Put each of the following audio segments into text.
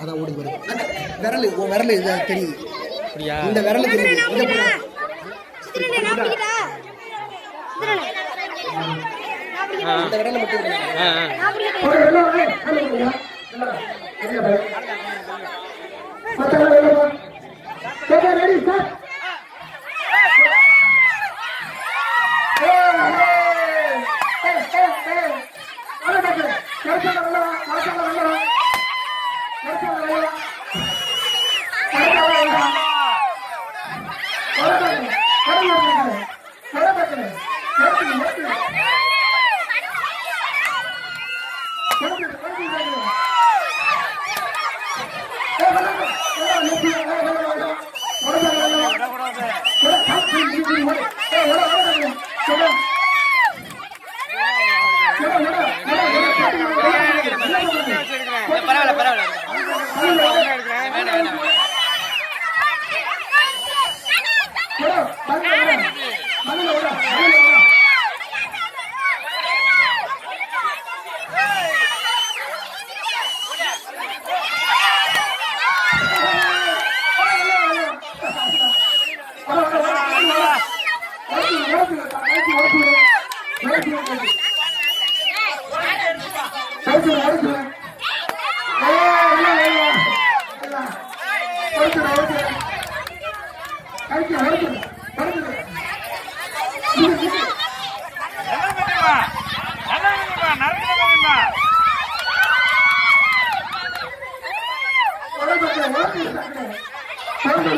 அதான் ஓடி வருது. விரல் உன் விரல் இதை தெரியுது. இந்த விரல் தெரியுது. இந்த விரலை மட்டும் எடுங்க. ஆ ஆ. நான் கைக்கு வளர்க்கணும் நடக்கணும்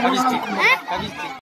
哈密斯，哈密斯。